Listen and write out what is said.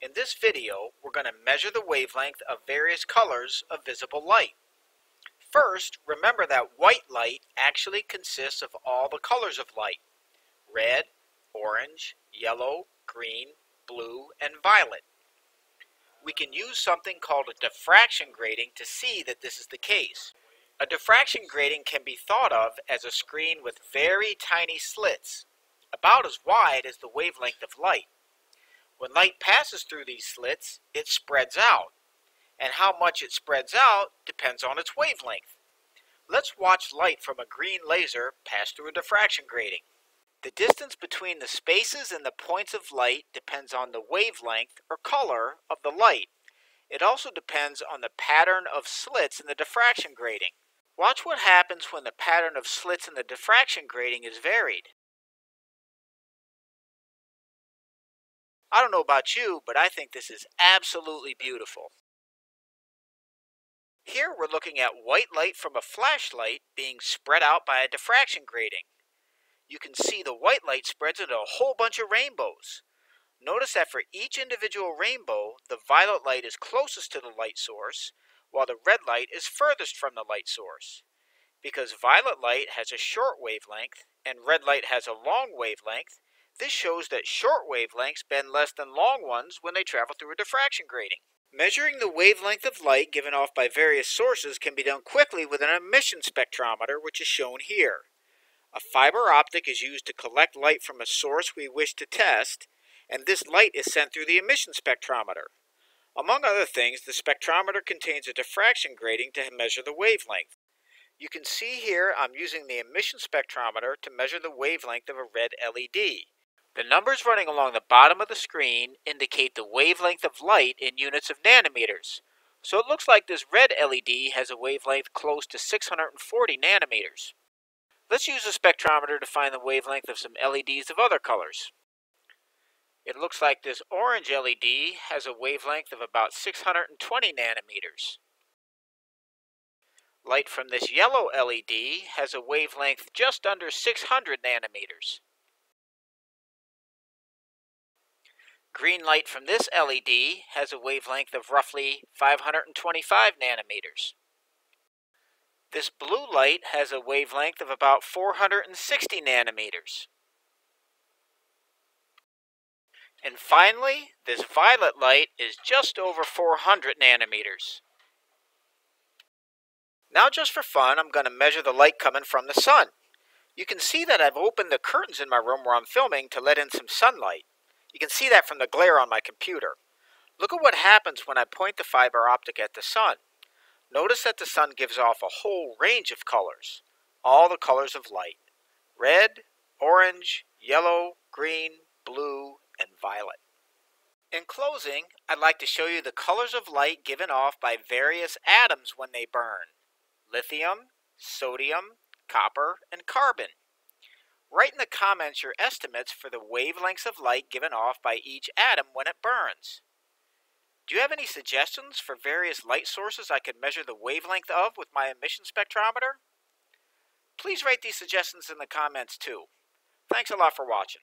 In this video, we're going to measure the wavelength of various colors of visible light. First, remember that white light actually consists of all the colors of light. Red, orange, yellow, green, blue, and violet. We can use something called a diffraction grating to see that this is the case. A diffraction grating can be thought of as a screen with very tiny slits, about as wide as the wavelength of light. When light passes through these slits, it spreads out. And how much it spreads out depends on its wavelength. Let's watch light from a green laser pass through a diffraction grating. The distance between the spaces and the points of light depends on the wavelength or color of the light. It also depends on the pattern of slits in the diffraction grating. Watch what happens when the pattern of slits in the diffraction grating is varied. I don't know about you, but I think this is absolutely beautiful. Here we're looking at white light from a flashlight being spread out by a diffraction grating. You can see the white light spreads into a whole bunch of rainbows. Notice that for each individual rainbow, the violet light is closest to the light source, while the red light is furthest from the light source. Because violet light has a short wavelength and red light has a long wavelength, this shows that short wavelengths bend less than long ones when they travel through a diffraction grating. Measuring the wavelength of light given off by various sources can be done quickly with an emission spectrometer, which is shown here. A fiber optic is used to collect light from a source we wish to test, and this light is sent through the emission spectrometer. Among other things, the spectrometer contains a diffraction grating to measure the wavelength. You can see here I'm using the emission spectrometer to measure the wavelength of a red LED. The numbers running along the bottom of the screen indicate the wavelength of light in units of nanometers. So it looks like this red LED has a wavelength close to 640 nanometers. Let's use a spectrometer to find the wavelength of some LEDs of other colors. It looks like this orange LED has a wavelength of about 620 nanometers. Light from this yellow LED has a wavelength just under 600 nanometers. Green light from this LED has a wavelength of roughly 525 nanometers. This blue light has a wavelength of about 460 nanometers. And finally, this violet light is just over 400 nanometers. Now just for fun, I'm going to measure the light coming from the sun. You can see that I've opened the curtains in my room where I'm filming to let in some sunlight. You can see that from the glare on my computer. Look at what happens when I point the fiber optic at the sun. Notice that the sun gives off a whole range of colors, all the colors of light. Red, orange, yellow, green, blue, and violet. In closing, I'd like to show you the colors of light given off by various atoms when they burn. Lithium, sodium, copper, and carbon. Write in the comments your estimates for the wavelengths of light given off by each atom when it burns. Do you have any suggestions for various light sources I could measure the wavelength of with my emission spectrometer? Please write these suggestions in the comments too. Thanks a lot for watching.